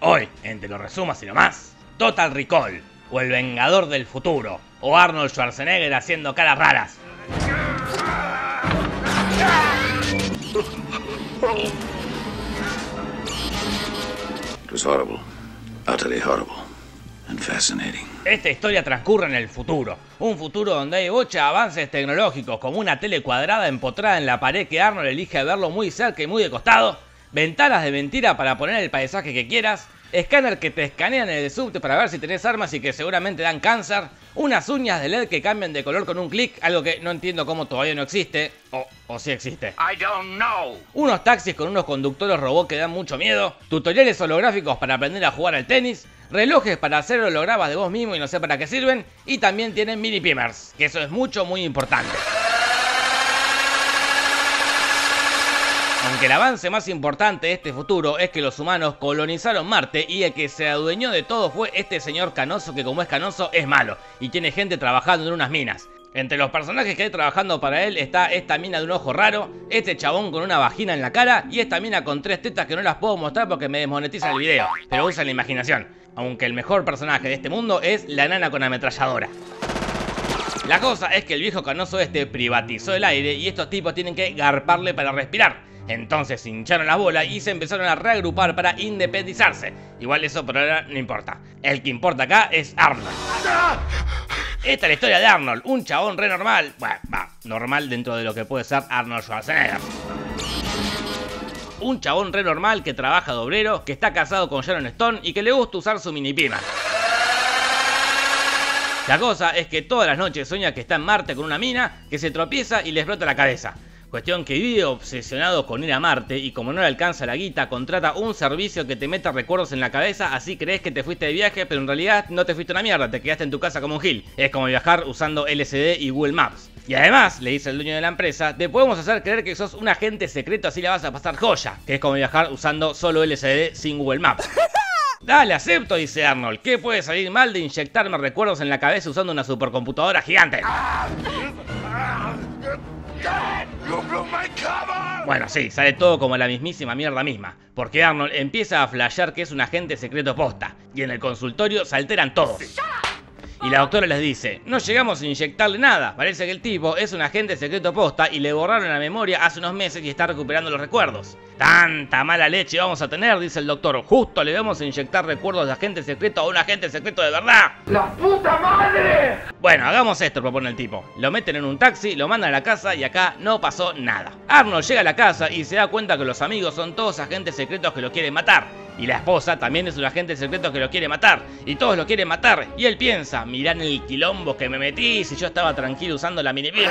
Hoy, entre los resumas y lo más, Total Recall, o El Vengador del Futuro, o Arnold Schwarzenegger haciendo caras raras. It was horrible. Utterly horrible. And fascinating. Esta historia transcurre en el futuro, un futuro donde hay ocho avances tecnológicos como una tele cuadrada empotrada en la pared que Arnold elige verlo muy cerca y muy de costado, ventanas de mentira para poner el paisaje que quieras, escáner que te escanean en el subte para ver si tenés armas y que seguramente dan cáncer, unas uñas de LED que cambian de color con un clic, algo que no entiendo cómo todavía no existe, o, o sí existe. I don't know. Unos taxis con unos conductores robots que dan mucho miedo, tutoriales holográficos para aprender a jugar al tenis, relojes para hacer hologramas de vos mismo y no sé para qué sirven, y también tienen mini pimers, que eso es mucho muy importante. Aunque el avance más importante de este futuro es que los humanos colonizaron Marte y el que se adueñó de todo fue este señor canoso que como es canoso es malo y tiene gente trabajando en unas minas. Entre los personajes que hay trabajando para él está esta mina de un ojo raro, este chabón con una vagina en la cara y esta mina con tres tetas que no las puedo mostrar porque me desmonetiza el video, pero usa la imaginación. Aunque el mejor personaje de este mundo es la nana con ametralladora. La cosa es que el viejo canoso este privatizó el aire y estos tipos tienen que garparle para respirar. Entonces hincharon la bola y se empezaron a reagrupar para independizarse. Igual eso por ahora no importa. El que importa acá es Arnold. Esta es la historia de Arnold, un chabón re normal. Bueno, va, normal dentro de lo que puede ser Arnold Schwarzenegger. Un chabón re normal que trabaja de obrero, que está casado con Sharon Stone y que le gusta usar su mini pima. La cosa es que todas las noches sueña que está en Marte con una mina, que se tropieza y le explota la cabeza. Cuestión que vive obsesionado con ir a Marte y como no le alcanza la guita, contrata un servicio que te meta recuerdos en la cabeza, así crees que te fuiste de viaje, pero en realidad no te fuiste una mierda, te quedaste en tu casa como un gil. Es como viajar usando LCD y Google Maps. Y además, le dice el dueño de la empresa, te podemos hacer creer que sos un agente secreto, así la vas a pasar joya, que es como viajar usando solo LCD sin Google Maps. Dale, acepto, dice Arnold. ¿Qué puede salir mal de inyectarme recuerdos en la cabeza usando una supercomputadora gigante? Bueno, sí, sale todo como la mismísima mierda misma, porque Arnold empieza a flashear que es un agente secreto posta, y en el consultorio se alteran todos. Y la doctora les dice, no llegamos a inyectarle nada, parece que el tipo es un agente secreto posta y le borraron la memoria hace unos meses y está recuperando los recuerdos. Tanta mala leche vamos a tener, dice el doctor, justo le vamos a inyectar recuerdos de agente secreto a un agente secreto de verdad. ¡La puta madre! Bueno, hagamos esto, propone el tipo. Lo meten en un taxi, lo mandan a la casa y acá no pasó nada. Arnold llega a la casa y se da cuenta que los amigos son todos agentes secretos que lo quieren matar. Y la esposa también es un agente secreto que lo quiere matar. Y todos lo quieren matar. Y él piensa, mirá el quilombo que me metí si yo estaba tranquilo usando la mini Pero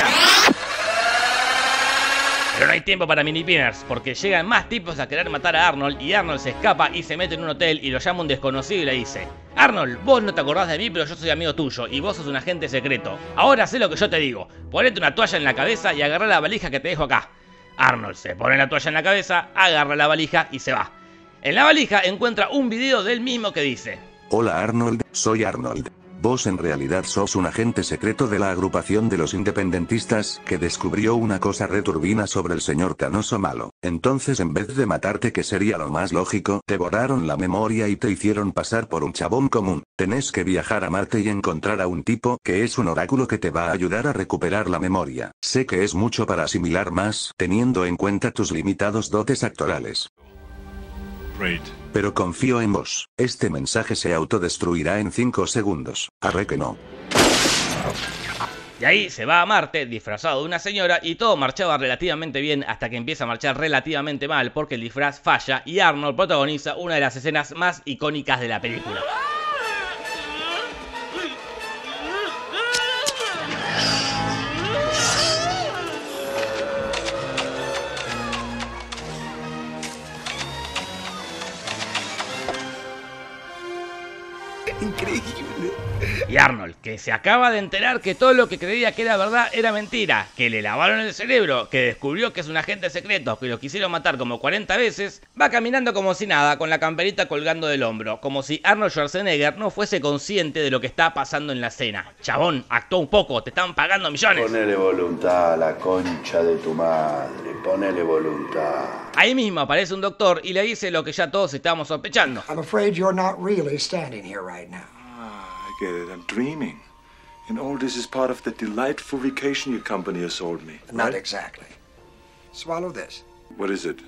no hay tiempo para mini porque llegan más tipos a querer matar a Arnold y Arnold se escapa y se mete en un hotel y lo llama un desconocido y le dice Arnold, vos no te acordás de mí, pero yo soy amigo tuyo y vos sos un agente secreto. Ahora sé lo que yo te digo. Ponete una toalla en la cabeza y agarra la valija que te dejo acá. Arnold se pone la toalla en la cabeza, agarra la valija y se va. En la valija encuentra un video del mismo que dice Hola Arnold, soy Arnold. Vos en realidad sos un agente secreto de la agrupación de los independentistas que descubrió una cosa returbina sobre el señor Canoso malo. Entonces en vez de matarte que sería lo más lógico, te borraron la memoria y te hicieron pasar por un chabón común. Tenés que viajar a Marte y encontrar a un tipo que es un oráculo que te va a ayudar a recuperar la memoria. Sé que es mucho para asimilar más, teniendo en cuenta tus limitados dotes actorales. Pero confío en vos. Este mensaje se autodestruirá en 5 segundos. Arre que no. Y ahí se va a Marte disfrazado de una señora y todo marchaba relativamente bien hasta que empieza a marchar relativamente mal porque el disfraz falla y Arnold protagoniza una de las escenas más icónicas de la película. Y Arnold, que se acaba de enterar que todo lo que creía que era verdad era mentira, que le lavaron el cerebro, que descubrió que es un agente secreto, que lo quisieron matar como 40 veces, va caminando como si nada, con la camperita colgando del hombro, como si Arnold Schwarzenegger no fuese consciente de lo que está pasando en la escena. Chabón, actuó un poco, te están pagando millones. Ponele voluntad a la concha de tu madre, Ponele voluntad. Ahí mismo aparece un doctor y le dice lo que ya todos estábamos sospechando. I'm afraid you're not really standing here right now. It. I'm dreaming. And all this is part of the delightful vacation your company has sold me. Not right? exactly. Swallow this. What is it?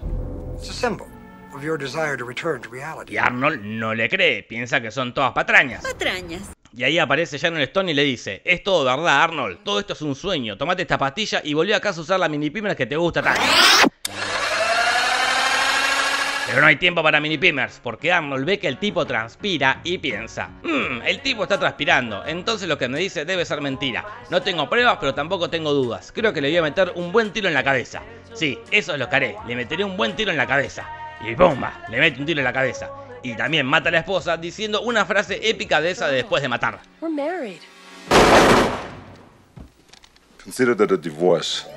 It's a symbol of your desire to return to reality. Y Arnold no le cree, piensa que son todas patrañas. Patrañas. Y ahí aparece Sharon Stone y le dice, es todo verdad Arnold, todo esto es un sueño, tomate esta pastilla y volví a casa a usar la mini que te gusta tanto. Pero no hay tiempo para mini pimers, porque Arnold ve que el tipo transpira y piensa, mmm, el tipo está transpirando, entonces lo que me dice debe ser mentira. No tengo pruebas, pero tampoco tengo dudas. Creo que le voy a meter un buen tiro en la cabeza. Sí, eso es lo que haré, le meteré un buen tiro en la cabeza. Y ¡bomba! Le mete un tiro en la cabeza. Y también mata a la esposa diciendo una frase épica de esa de después de matar. We're married. Consider that a divorce.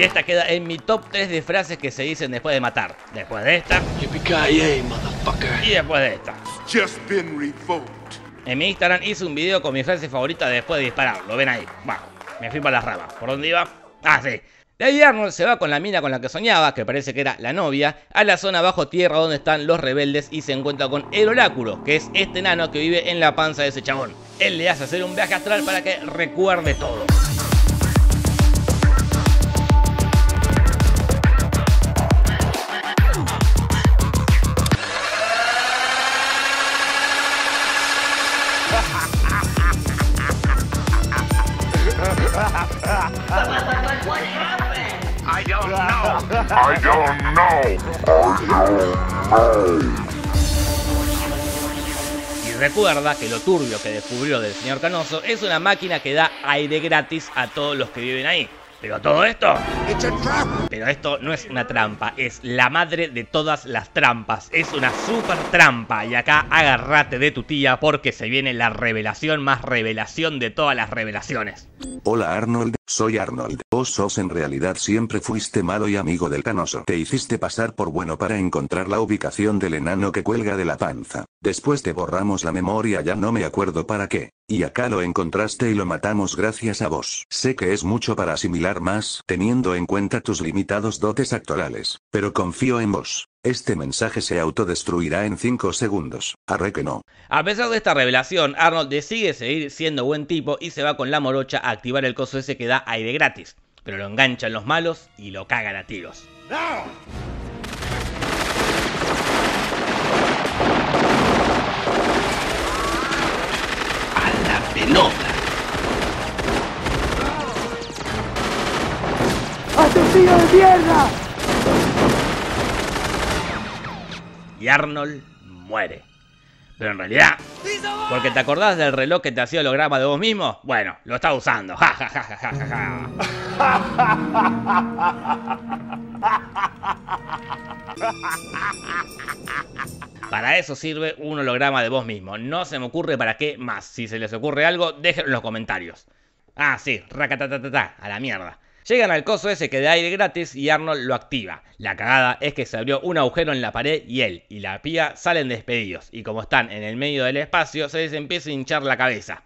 Y esta queda en mi top 3 de frases que se dicen después de matar. Después de esta motherfucker. y después de esta. Just been revoked. En mi Instagram hice un video con mi frase favorita después de disparar. Lo ven ahí. Va, me fui para las ramas. ¿Por dónde iba? Ah, sí. De ahí Arnold se va con la mina con la que soñaba, que parece que era la novia, a la zona bajo tierra donde están los rebeldes y se encuentra con el oráculo, que es este enano que vive en la panza de ese chabón. Él le hace hacer un viaje astral para que recuerde todo. I don't know. I don't know. Y recuerda que lo turbio que descubrió del señor Canoso es una máquina que da aire gratis a todos los que viven ahí. Pero todo esto It's a trap! Pero esto no es una trampa, es la madre de todas las trampas. Es una super trampa. Y acá agárrate de tu tía porque se viene la revelación más revelación de todas las revelaciones. Hola Arnold, soy Arnold. Vos sos en realidad siempre fuiste malo y amigo del canoso. Te hiciste pasar por bueno para encontrar la ubicación del enano que cuelga de la panza. Después te borramos la memoria, ya no me acuerdo para qué. Y acá lo encontraste y lo matamos gracias a vos. Sé que es mucho para asimilar más, teniendo en cuenta tus limitados dotes actorales. Pero confío en vos. Este mensaje se autodestruirá en 5 segundos. Arre que no. A pesar de esta revelación, Arnold decide seguir siendo buen tipo y se va con la morocha a activar el coso ese que da aire gratis. Pero lo enganchan los malos y lo cagan a tiros. A la pelota. Y Arnold muere. Pero en realidad, porque te acordás del reloj que te hacía holograma de vos mismo, bueno, lo está usando. Ja, ja, ja, ja, ja, ja. Para eso sirve un holograma de vos mismo. No se me ocurre para qué más. Si se les ocurre algo, déjenlo en los comentarios. Ah, sí, racatatatata, a la mierda. Llegan al coso ese que da aire gratis y Arnold lo activa. La cagada es que se abrió un agujero en la pared y él y la pía salen despedidos. Y como están en el medio del espacio, se les empieza a hinchar la cabeza.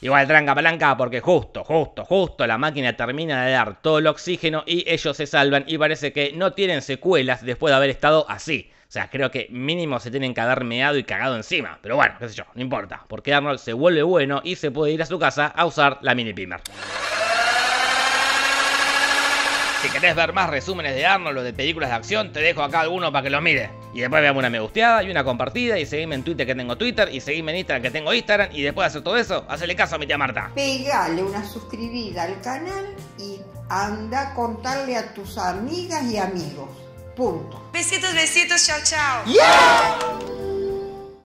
Igual tranca palanca porque justo, justo, justo la máquina termina de dar todo el oxígeno y ellos se salvan y parece que no tienen secuelas después de haber estado así. O sea, creo que mínimo se tienen que haber meado y cagado encima. Pero bueno, qué sé yo, no importa. Porque Arnold se vuelve bueno y se puede ir a su casa a usar la mini pimer. Si querés ver más resúmenes de Arnold o de películas de acción, te dejo acá alguno para que los mires. Y después veamos una me gusteada y una compartida y seguime en Twitter que tengo Twitter y seguime en Instagram que tengo Instagram y después de hacer todo eso, hacele caso a mi tía Marta. Pegale una suscribida al canal y anda a contarle a tus amigas y amigos. Punto. Besitos, besitos, chao, chao.